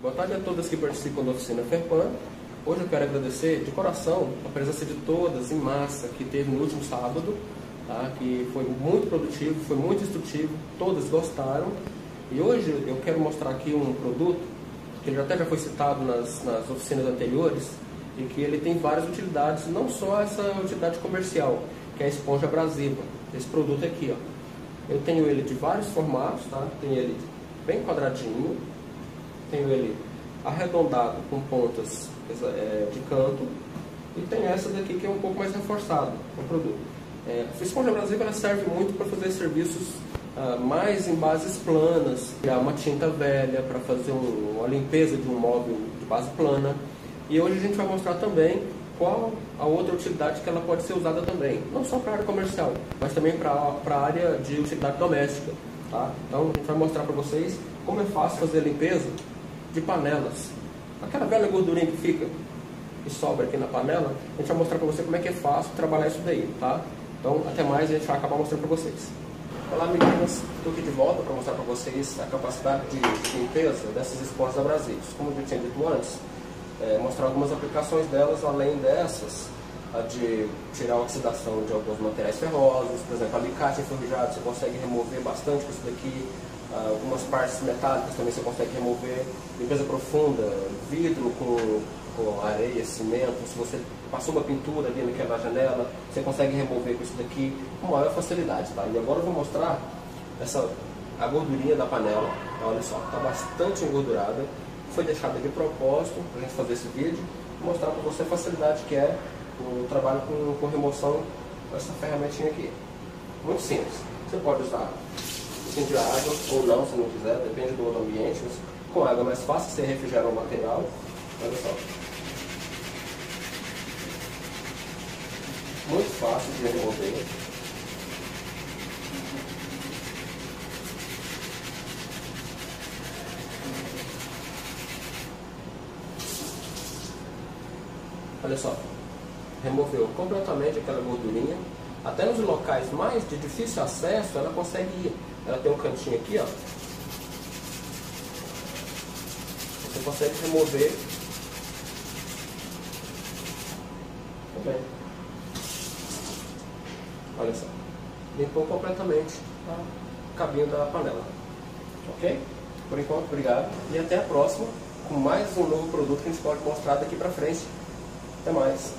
Boa tarde a todas que participam da oficina FERPAN. Hoje eu quero agradecer de coração a presença de todas em massa que teve no último sábado, tá? que foi muito produtivo, foi muito instrutivo, todas gostaram. E hoje eu quero mostrar aqui um produto que até já foi citado nas, nas oficinas anteriores e que ele tem várias utilidades, não só essa utilidade comercial, que é a esponja abrasiva. Esse produto aqui, ó. Eu tenho ele de vários formatos, tá? Tenho ele bem quadradinho, tenho ele arredondado com pontas é, de canto e tem essa daqui que é um pouco mais reforçado o produto. É, a esponja abrasiva ela serve muito para fazer serviços ah, mais em bases planas, criar uma tinta velha para fazer um, uma limpeza de um móvel de base plana. E hoje a gente vai mostrar também qual a outra utilidade que ela pode ser usada também, não só para a área comercial, mas também para a área de utilidade doméstica. Tá? Então a gente vai mostrar para vocês como é fácil fazer a limpeza de panelas. Aquela velha gordurinha que fica e sobra aqui na panela, a gente vai mostrar para você como é que é fácil trabalhar isso daí, tá? Então, até mais, a gente vai acabar mostrando para vocês. Olá meninas, estou aqui de volta para mostrar para vocês a capacidade de limpeza dessas esponjas abrasivas. Como eu tinha dito antes, é, mostrar algumas aplicações delas, além dessas, a de tirar a oxidação de alguns materiais ferrosos, por exemplo, alicate enferrujado, você consegue remover bastante com isso daqui, algumas partes metálicas também você consegue remover, limpeza profunda, vidro com, com areia, cimento, se você passou uma pintura ali naquela janela, você consegue remover com isso daqui com maior facilidade, tá? E agora eu vou mostrar essa, a gordurinha da panela, olha só, está bastante engordurada, foi deixada de propósito para a gente fazer esse vídeo, mostrar para você a facilidade que é o trabalho com, com remoção com essa ferramentinha aqui. Muito simples. Você pode usar de água, ou não, se não quiser, depende do ambiente. Mas com água é mais fácil você refrigerar o material. Olha só. Muito fácil de remover. Olha só, removeu completamente aquela gordurinha. Até nos locais mais de difícil acesso, ela consegue ir. Ela tem um cantinho aqui, ó. Você consegue remover também. Olha só. Limpou completamente o cabinho da panela. Ok? Por enquanto, obrigado. E até a próxima com mais um novo produto que a gente pode mostrar daqui pra frente. Até mais.